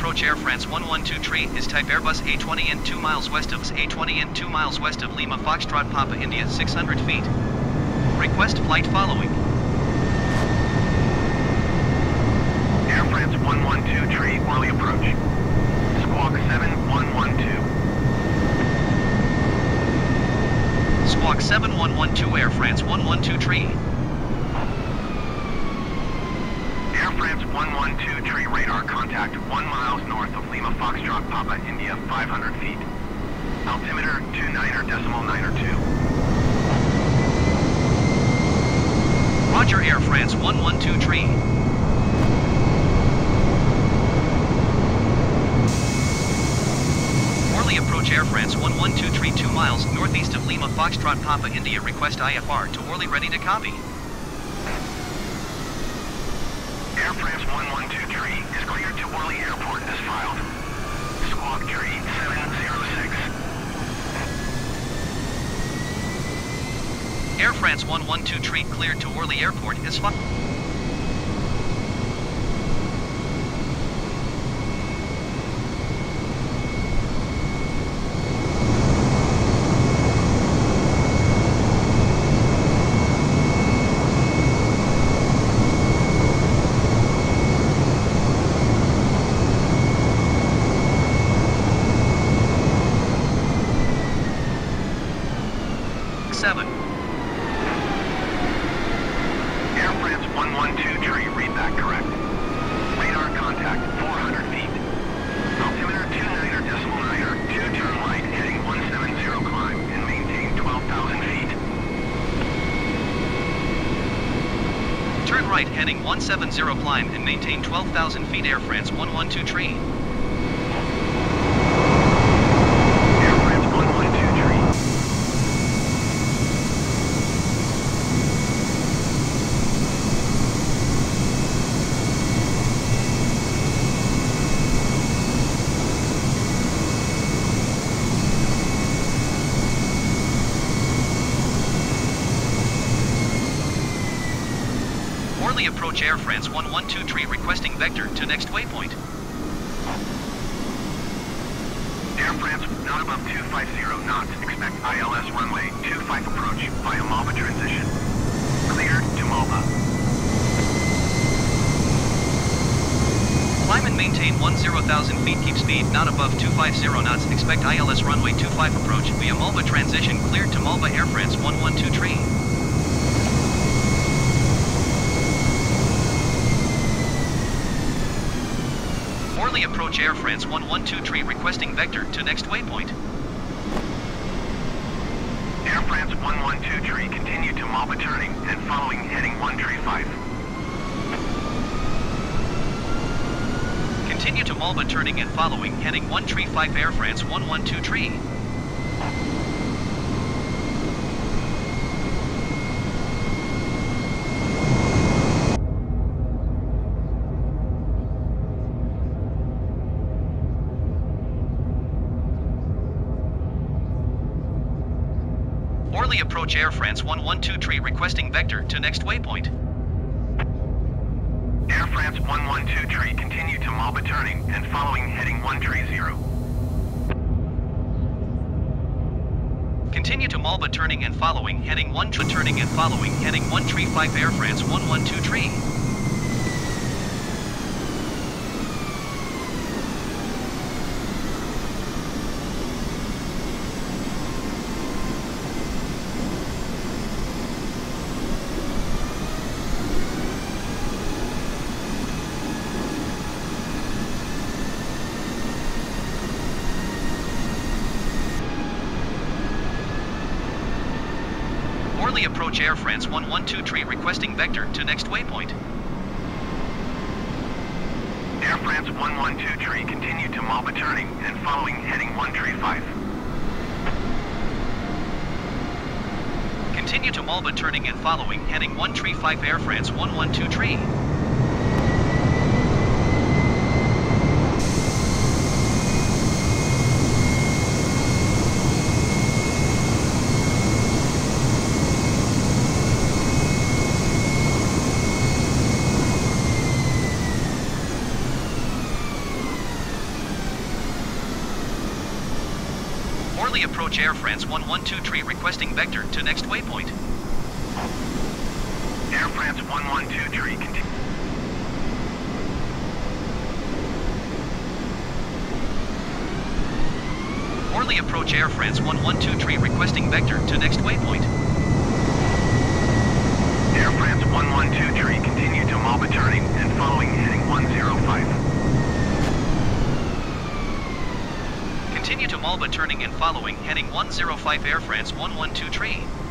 approach Air France 112 tree is type Airbus A20 and 2 miles west of A20 and 2 miles west of Lima Foxtrot Papa India 600 feet. Request flight following. Air France 112 tree, Orly approach. Squawk 7112. Squawk 7112 Air France 112 tree. Air France 112 tree radar contact 1 miles north of Lima Foxtrot Papa India 500 feet. Altimeter 29er decimal 9er 2. Roger Air France 112 tree. Approach Air France 112 tree 2 miles northeast of Lima Foxtrot Papa India request IFR to Orly ready to copy. Air France 112 tree is cleared to Orly Airport as filed. Squawk tree 706. Air France 1123 cleared to Orly Airport is fi- seven. Air France 112 tree, read that correct. Radar contact 400 feet. Altimeter 29er decimal 9er, 2 turn right, heading 170 climb, and maintain 12,000 feet. Turn right heading 170 climb and maintain 12,000 feet Air France 112 tree. Air France 112 tree. Approach Air France 1123 requesting vector to next waypoint. Air France, not above 250 knots. Expect ILS runway 25 approach via Malva transition. Cleared to Malva. Climb and maintain 10,000 feet. Keep speed not above 250 knots. Expect ILS runway 25 approach via Malva transition cleared to Malva Air France 112 Orly approach Air France 112 tree requesting vector to next waypoint. Air France 112 tree, continue to Malva turning and following heading 135. Continue to Malba turning and following heading 135 Air France 112 tree. Approach Air France 1123 requesting vector to next waypoint. Air France 112 tree, continue to Malva turning and following heading 130. Continue to Malva turning and following heading 1 tr- turning and following heading 135 Air France 112 Orly approach Air France 112 tree requesting vector to next waypoint. Air France 112 tree, continue to Malba turning and following heading 135. Continue to Malba turning and following heading 135 Air France 112 tree. Approach Air France 112 tree requesting vector to next waypoint. Air France 112 tree, continue. Orly approach Air France 112 tree requesting vector to next waypoint. Air France 112 tree, continue to Malba turning and following heading 105. Continue to Malba turning and following heading 105 Air France 112 tree.